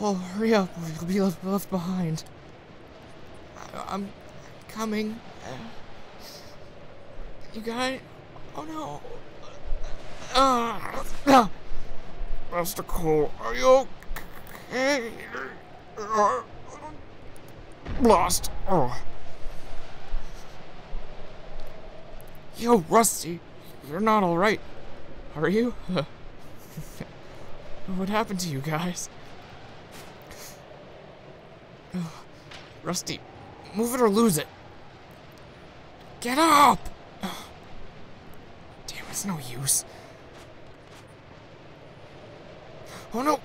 Oh, hurry up, or you'll be left, left behind. I, I'm coming. You got it? Oh no. Uh, Master Cole, are you okay? Uh, lost. Oh. Yo, Rusty, you're not alright. Are you? what happened to you guys? Rusty, move it or lose it. Get up! Damn, it's no use. Oh no!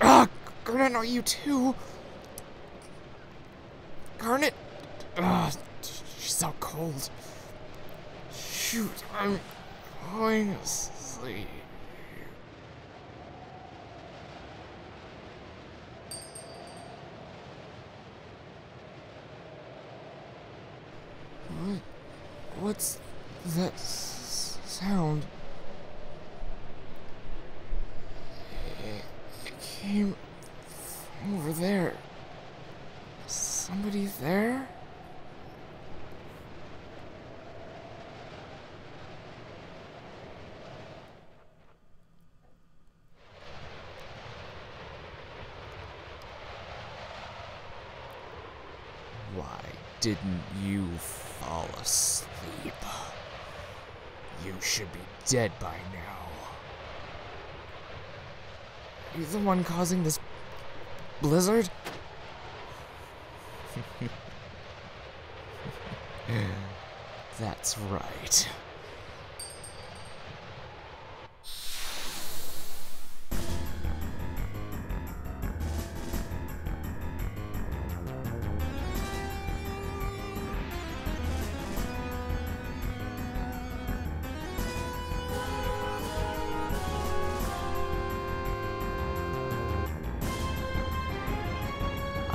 Ah, Garnet, are you too? Garnet? Ah, she's so cold. Shoot, I'm going to sleep. What? What's that sound? It came from over there. Somebody there? Why didn't you fall asleep? You should be dead by now. You're the one causing this blizzard? That's right.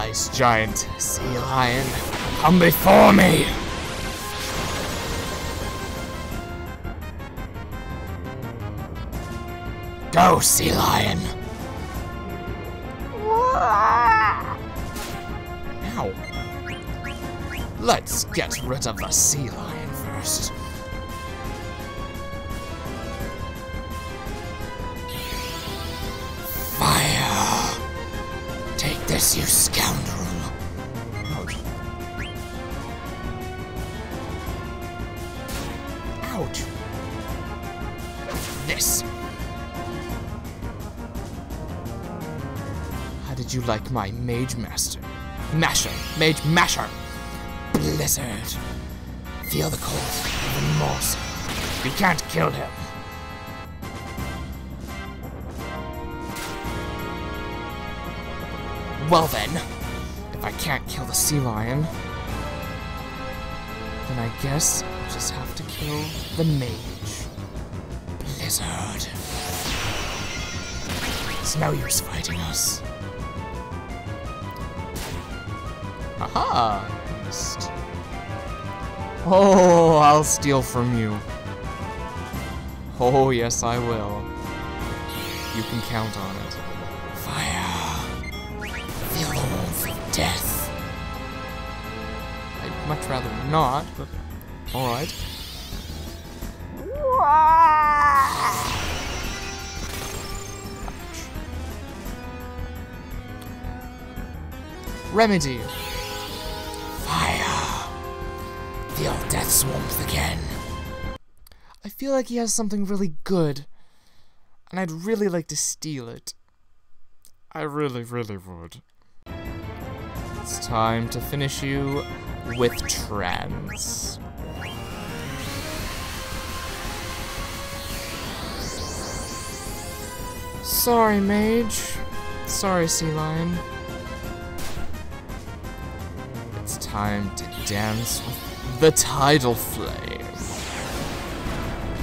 Ice giant, sea lion, come before me! Go, sea lion! Now, let's get rid of the sea lion first. This, you scoundrel! Ouch! This! How did you like my Mage Master? Masher! Mage Masher! Blizzard! Feel the cold, so. We can't kill him. Well then, if I can't kill the sea lion, then I guess I'll just have to kill the mage. Blizzard. It's no use fighting us. Aha! Missed. Oh, I'll steal from you. Oh, yes, I will. You can count on it. Much rather not, but alright. Remedy. Fire. Feel death's warmth again. I feel like he has something really good, and I'd really like to steal it. I really, really would. It's time to finish you with Trance. Sorry, mage. Sorry, sea lion. It's time to dance with the tidal flame.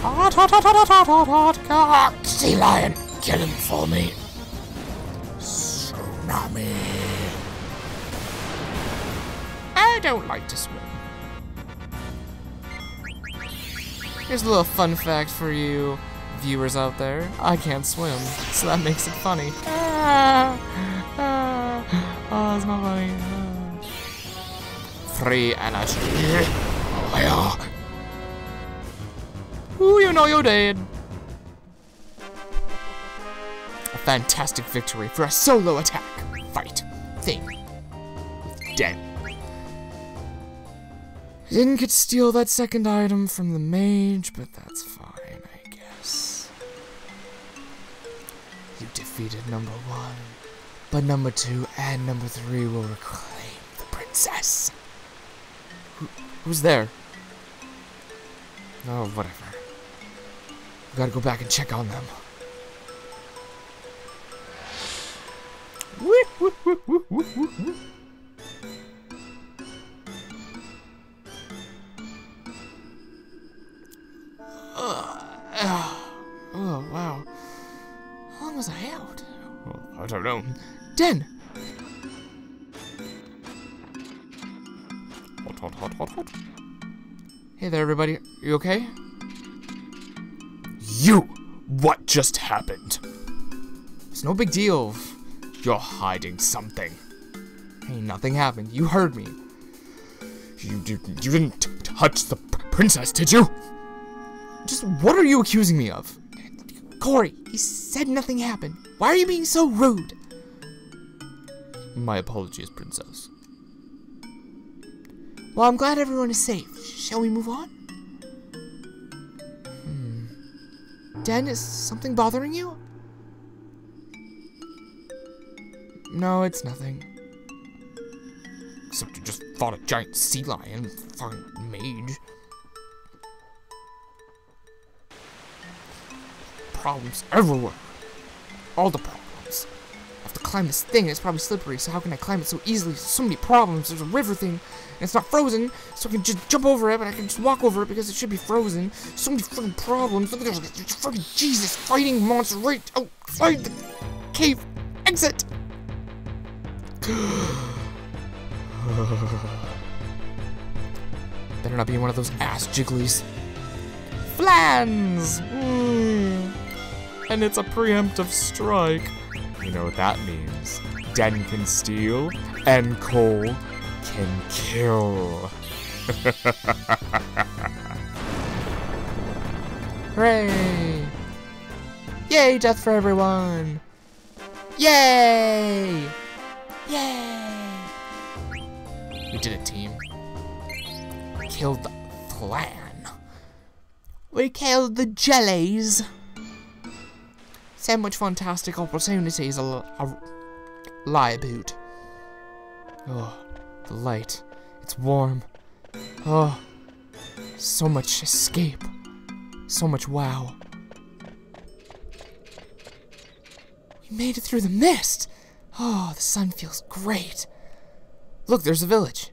Hot, hot, hot, hot, hot, hot, hot, hot. Sea lion, kill him for me. I don't like to swim. Here's a little fun fact for you viewers out there. I can't swim, so that makes it funny. Ah, ah, oh, it's not funny. Free energy. Oh, yeah. Ooh, you know you did. A fantastic victory for a solo attack fight thing with Den. Didn't get to steal that second item from the mage, but that's fine, I guess. You defeated number one, but number two and number three will reclaim the princess. Who, who's there? Oh, whatever. We gotta go back and check on them. Know. Den! Hot, hot, hot, hot, hot. Hey there, everybody. You okay? You! What just happened? It's no big deal. You're hiding something. Hey, nothing happened. You heard me. You, you, you didn't touch the princess, did you? Just what are you accusing me of? Corey, he said nothing happened. Why are you being so rude? My apologies, princess. Well, I'm glad everyone is safe. Shall we move on? Hmm. Den, is something bothering you? No, it's nothing. Except you just fought a giant sea lion, fucking mage. Problems everywhere. All the problems. I have to climb this thing, and it's probably slippery, so how can I climb it so easily? So many problems. There's a river thing, and it's not frozen, so I can just jump over it, but I can just walk over it because it should be frozen. So many fucking problems. Look at this. There's fucking Jesus fighting monsters right outside the cave exit. Better not be one of those ass jigglies. Flans! Mm. And it's a preemptive strike. You know what that means. Den can steal, and Cole can kill. Hooray! Yay, death for everyone! Yay! Yay! We did it, team. Killed the clan. We killed the jellies. So much fantastic opportunities a, a lie about. Oh, the light. It's warm. Oh, so much escape. So much wow. We made it through the mist. Oh, the sun feels great. Look, there's a village.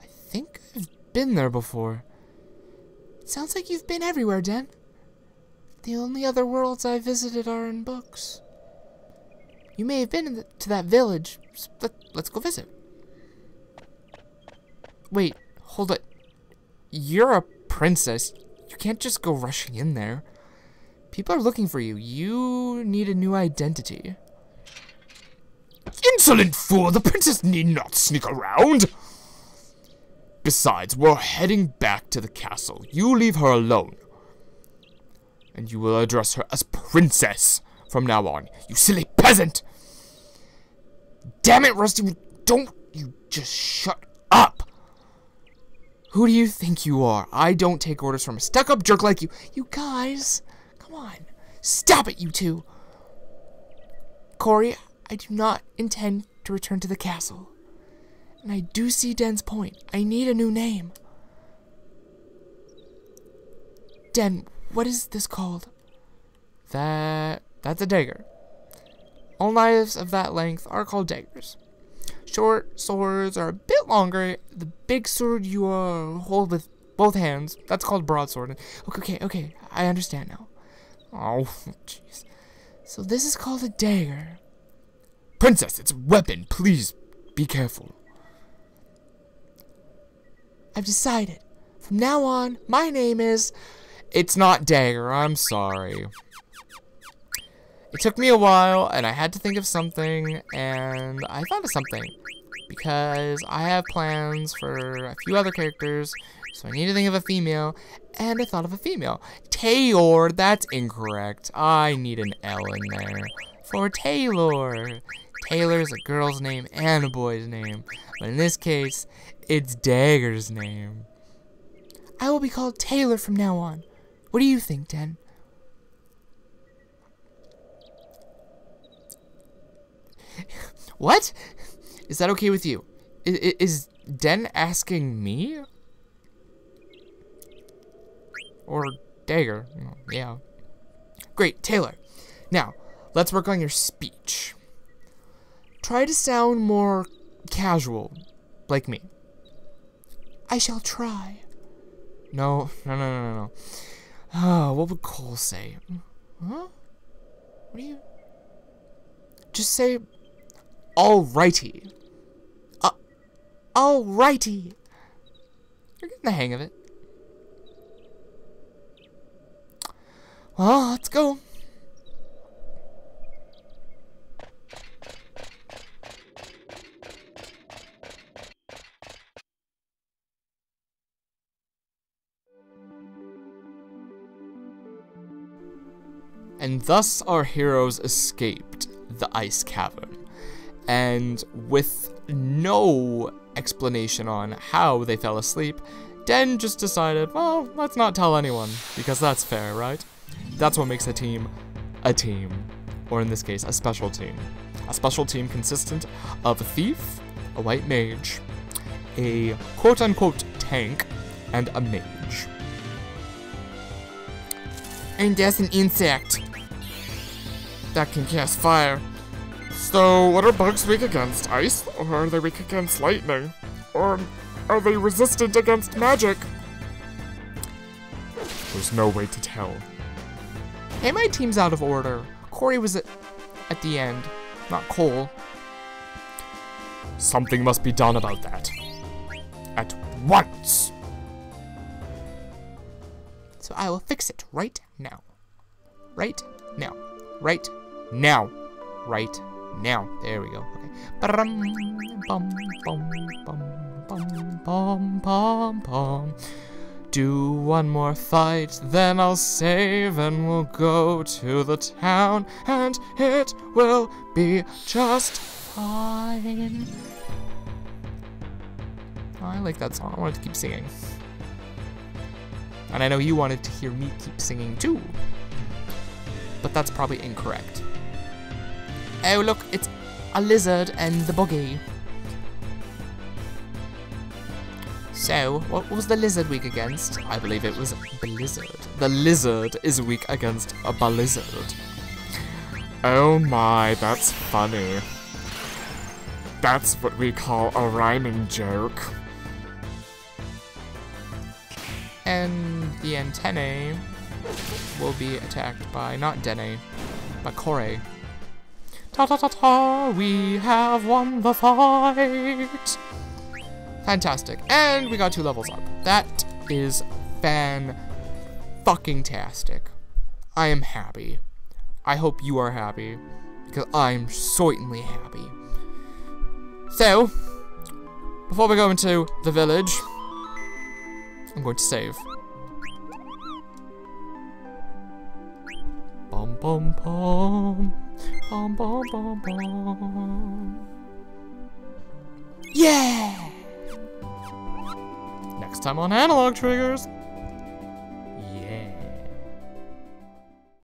I think I've been there before. Sounds like you've been everywhere, Den. The only other worlds I've visited are in books. You may have been the, to that village. Let, let's go visit. Wait, hold it. You're a princess. You can't just go rushing in there. People are looking for you. You need a new identity. Insolent fool! The princess need not sneak around! Besides, we're heading back to the castle. You leave her alone. And you will address her as princess from now on, you silly peasant! Damn it, Rusty, don't you just shut up! Who do you think you are? I don't take orders from a stuck-up jerk like you. You guys, come on. Stop it, you two. Corey, I do not intend to return to the castle. And I do see Den's point. I need a new name. Den, what is this called? That that's a dagger. All knives of that length are called daggers. Short swords are a bit longer. The big sword you uh, hold with both hands, that's called broadsword. Okay, okay, okay, I understand now. Oh, jeez. So this is called a dagger. Princess, it's a weapon. Please be careful. I've decided. From now on, my name is. It's not Dagger, I'm sorry. It took me a while, and I had to think of something, and I thought of something. Because I have plans for a few other characters, so I need to think of a female, and I thought of a female. Taylor, that's incorrect. I need an L in there. For Taylor. Taylor's a girl's name and a boy's name. But in this case, it's Dagger's name. I will be called Taylor from now on. What do you think, Den? what? Is that okay with you? Is, is Den asking me? Or Dagger? Yeah. Great, Taylor. Now, let's work on your speech. Try to sound more casual, like me. I shall try. No, no, no, no, no. Oh, what would Cole say? Huh? What do you... Just say, alrighty. Uh, alrighty. You're getting the hang of it. Well, let's go. And thus our heroes escaped the ice cavern. And with no explanation on how they fell asleep, Den just decided, well, let's not tell anyone, because that's fair, right? That's what makes a team a team, or in this case, a special team. A special team consistent of a thief, a white mage, a quote unquote tank, and a mage. And there's an insect that can cast fire. So, what are bugs weak against? Ice? Or are they weak against lightning? Or are they resistant against magic? There's no way to tell. Hey, my team's out of order. Corey was at, at the end, not Cole. Something must be done about that. At once! So I will fix it right now. Right now. Right now. Right now. There we go. Okay. Do one more fight, then I'll save and we'll go to the town and it will be just fine. I like that song. I wanted to keep singing. And I know you wanted to hear me keep singing too. But that's probably incorrect. Oh, look, it's a lizard and the buggy. So, what was the lizard weak against? I believe it was Blizzard. The lizard is weak against a blizzard. Oh my, that's funny. That's what we call a rhyming joke. And the antennae will be attacked by not Dene, but Corey. Ta ta ta ta, we have won the fight! Fantastic. And we got two levels up. That is fan fucking tastic. I am happy. I hope you are happy. Because I'm certainly happy. So, before we go into the village, I'm going to save. Bum bum bum. Bum bum bum bum. Yeah! Next time on Analog Triggers.